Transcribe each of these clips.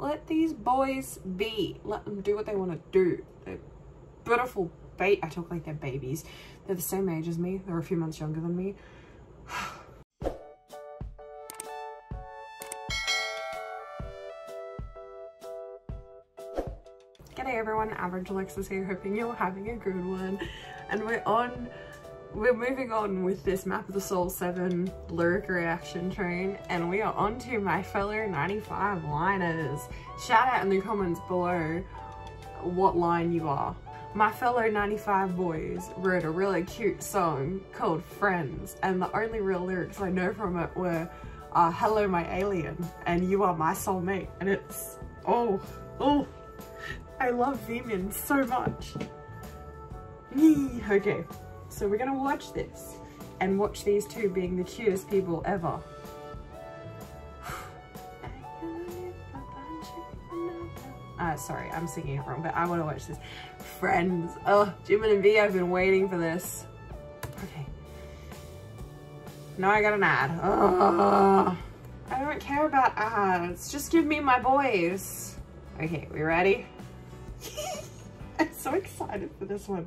let these boys be. Let them do what they want to do. They're beautiful ba- I talk like they're babies. They're the same age as me. They're a few months younger than me. G'day everyone, Average Alexis here, hoping you're having a good one. And we're on, we're moving on with this Map of the Soul 7 lyric reaction train, and we are on to my fellow 95 liners. Shout out in the comments below what line you are. My fellow 95 boys wrote a really cute song called Friends, and the only real lyrics I know from it were, uh, hello my alien, and you are my soulmate, and it's, oh, oh. I love Vmin so much. okay, so we're gonna watch this and watch these two being the cutest people ever. Uh, sorry, I'm singing it wrong, but I want to watch this. Friends. Oh, Jimin and V, I've been waiting for this. Okay. Now I got an ad. Oh, I don't care about ads. Just give me my boys. Okay, we ready? I'm so excited for this one.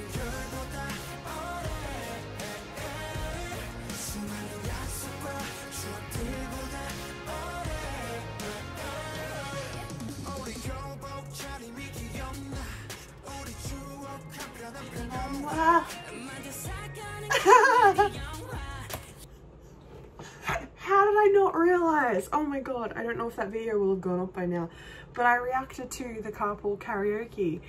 realize? Oh my god, I don't know if that video will have gone up by now, but I reacted to the carpool karaoke.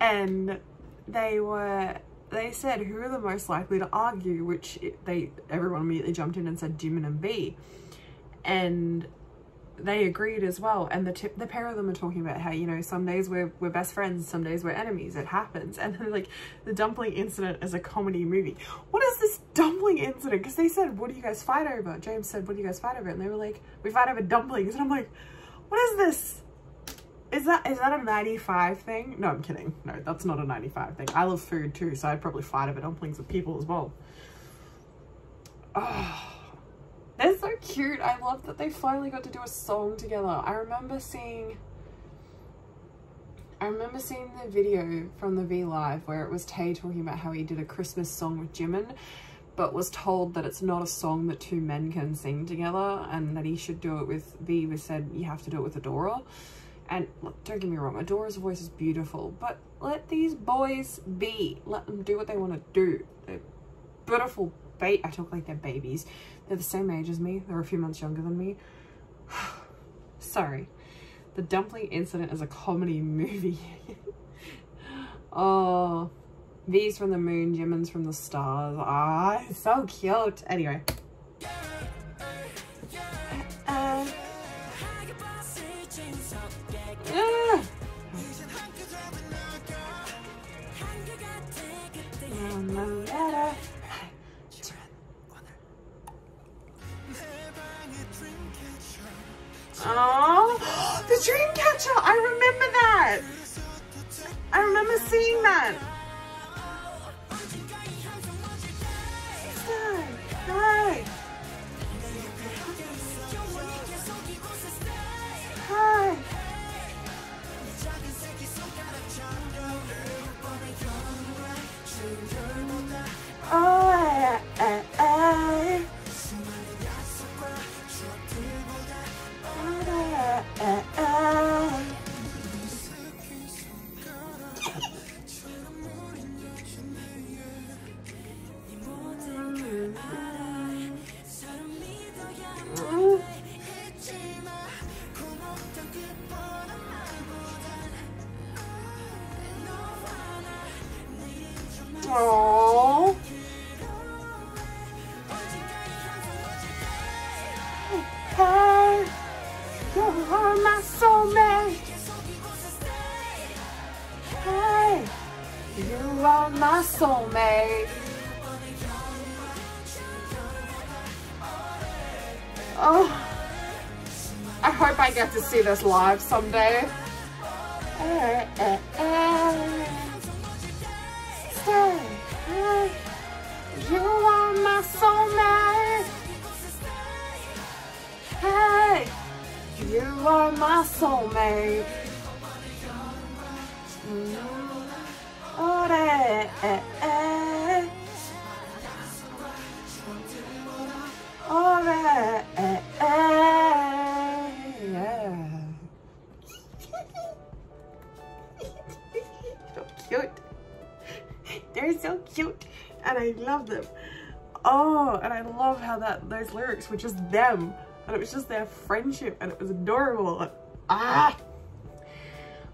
And they were, they said who are the most likely to argue, which they, everyone immediately jumped in and said Jimin and V. And they agreed as well. And the the pair of them are talking about how you know some days we're we're best friends some days we're enemies. It happens. And then like the dumpling incident is a comedy movie. What is this dumpling incident? Because they said what do you guys fight over? James said what do you guys fight over? And they were like we fight over dumplings. And i'm like what is this? Is that is that a 95 thing? No i'm kidding. No that's not a 95 thing. I love food too so i'd probably fight over dumplings with people as well. Oh they're so cute. I love that they finally got to do a song together. I remember seeing I remember seeing the video from the V Live where it was Tae talking about how he did a Christmas song with Jimin but was told that it's not a song that two men can sing together and that he should do it with V was said you have to do it with Adora. And look, don't get me wrong, Adora's voice is beautiful, but let these boys be. Let them do what they want to do. They're beautiful ba I talk like they're babies. They're the same age as me. They're a few months younger than me. Sorry. The Dumpling Incident is a comedy movie. oh, V's from the moon, Jimin's from the stars. Ah, so cute. Anyway. Oh, the dream catcher! I remember that! I remember seeing that! Oh, I hope I get to see this live someday. Eh, eh, eh. Stay. Eh. You are my soulmate. Hey, you are my soulmate. Mm. Oh, I love them. Oh, and I love how that those lyrics were just them and it was just their friendship and it was adorable. Ah!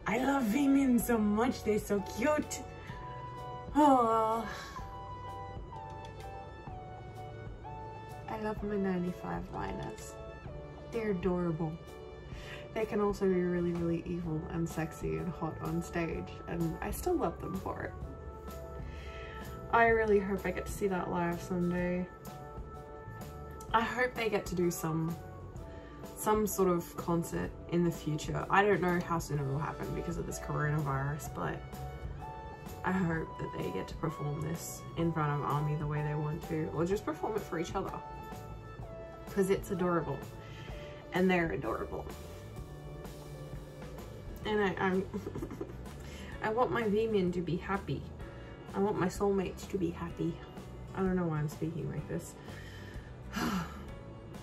I love Vmin so much, they're so cute. Oh. I love my 95 liners. They're adorable. They can also be really, really evil and sexy and hot on stage, and I still love them for it. I really hope I get to see that live someday. I hope they get to do some some sort of concert in the future. I don't know how soon it will happen because of this coronavirus, but I hope that they get to perform this in front of ARMY the way they want to, or just perform it for each other. Because it's adorable. And they're adorable. And I, I'm I want my V-Min to be happy. I want my soulmates to be happy. I don't know why I'm speaking like this.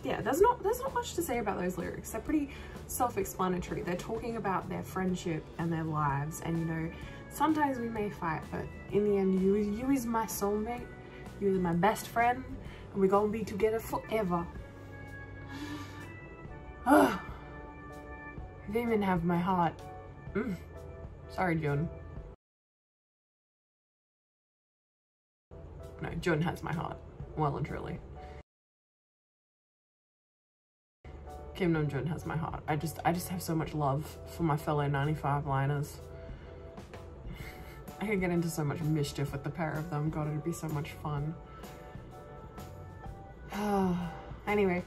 yeah, there's not there's not much to say about those lyrics. They're pretty self-explanatory. They're talking about their friendship and their lives and you know, sometimes we may fight, but in the end you you is my soulmate, you is my best friend, and we're gonna be together forever. they even have my heart. Mm. Sorry, Joon. No, Joon has my heart. Well and truly. Kim Namjoon has my heart. I just I just have so much love for my fellow 95 liners. I can get into so much mischief with the pair of them. God, it'd be so much fun. anyway,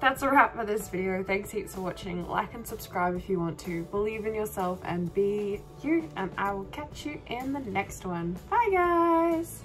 that's a wrap for this video. Thanks heaps for watching. Like and subscribe if you want to. Believe in yourself and be you. And I will catch you in the next one. Bye guys!